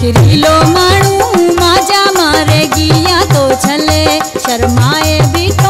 Kyrylo मणू मज़ा मारे गिया तो छले शर्माए भी तो